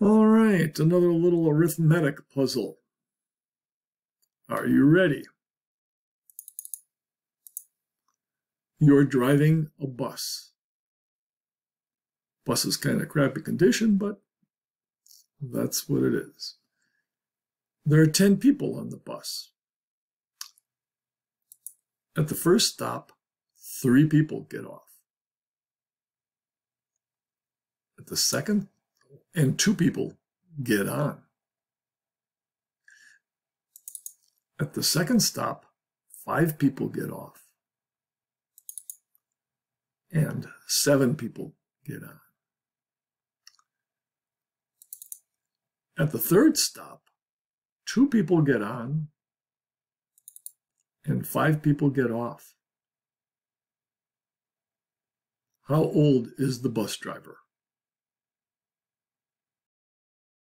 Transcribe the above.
All right, another little arithmetic puzzle. Are you ready? You're driving a bus. Bus is kind of crappy condition, but that's what it is. There are 10 people on the bus. At the first stop, three people get off. At the second, and two people get on. At the second stop, five people get off. And seven people get on. At the third stop, two people get on and five people get off. How old is the bus driver?